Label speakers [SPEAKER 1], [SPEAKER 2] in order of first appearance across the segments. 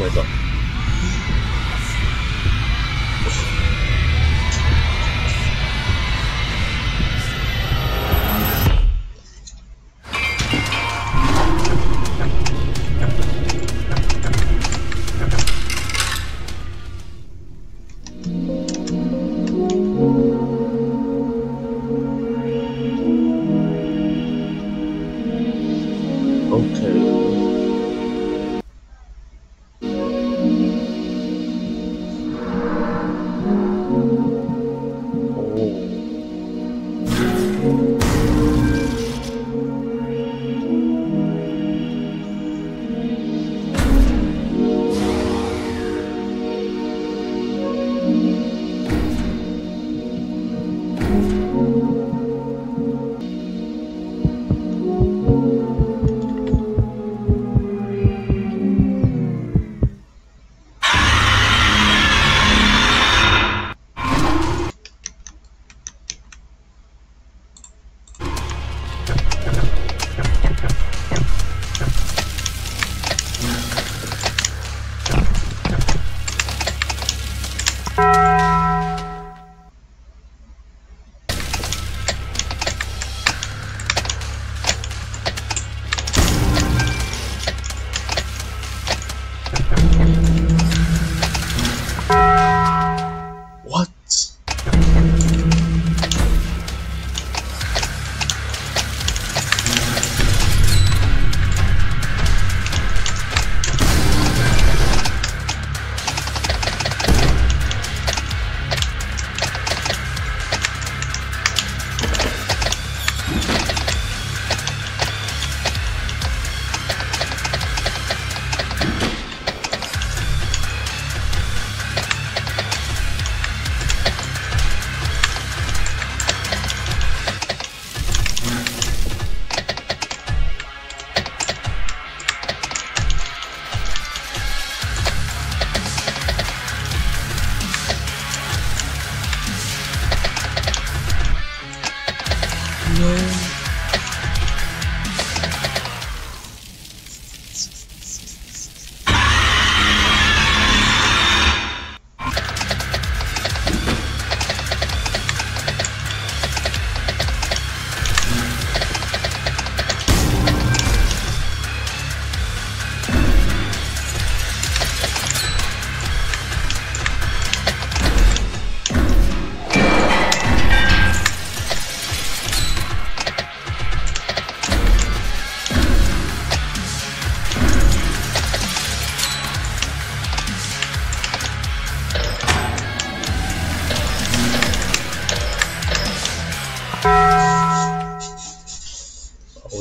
[SPEAKER 1] Oh my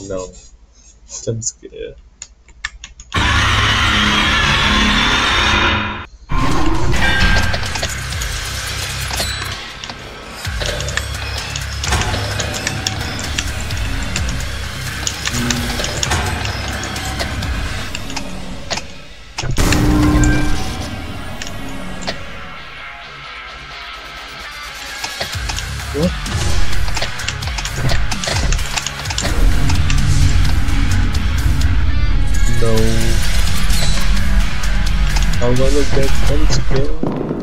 [SPEAKER 1] no. Jump scare. No. I'm gonna get jump scare.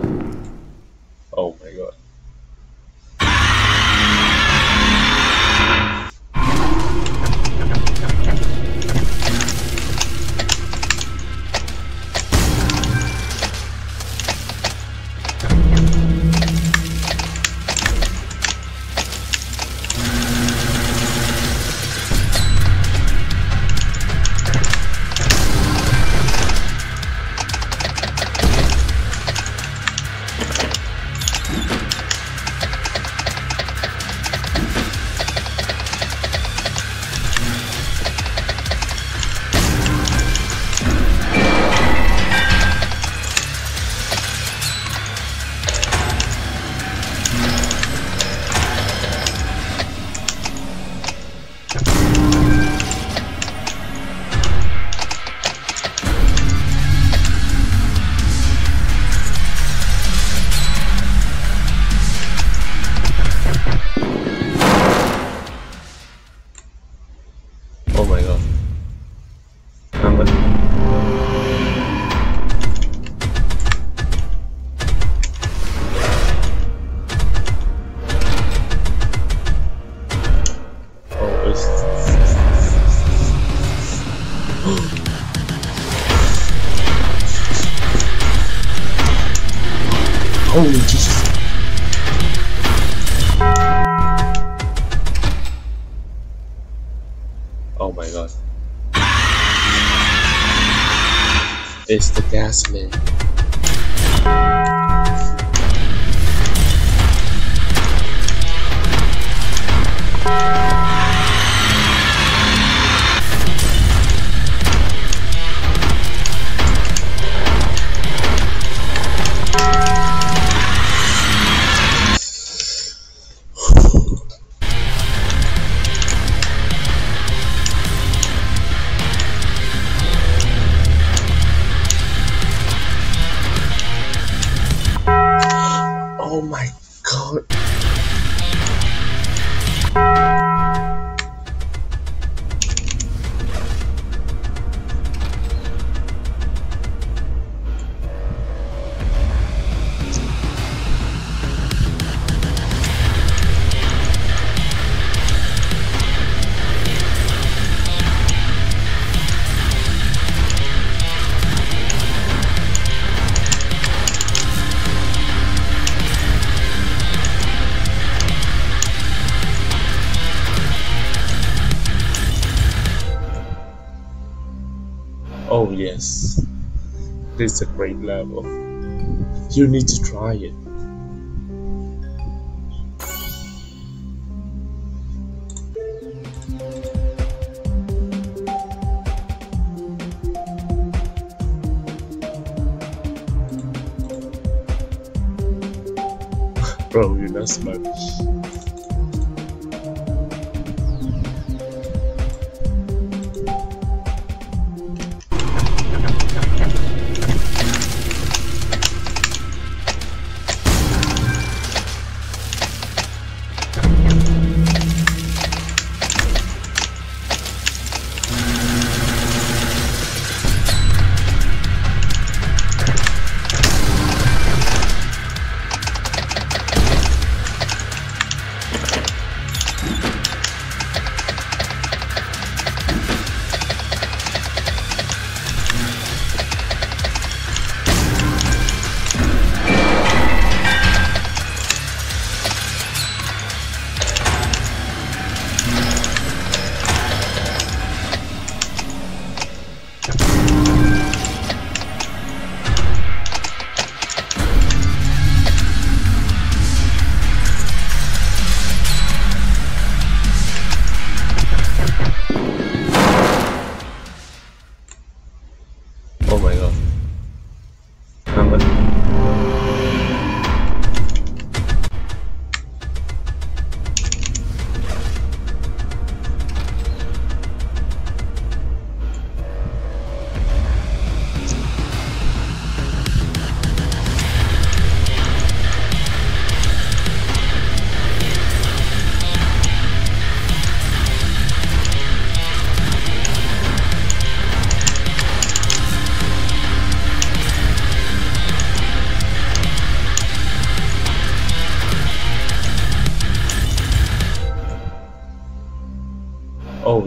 [SPEAKER 1] this. Holy Jesus. Oh my god. It's the gas man. Oh my god. Oh yes. This is a great level. You need to try it. Bro, you're not smart.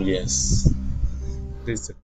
[SPEAKER 1] Oh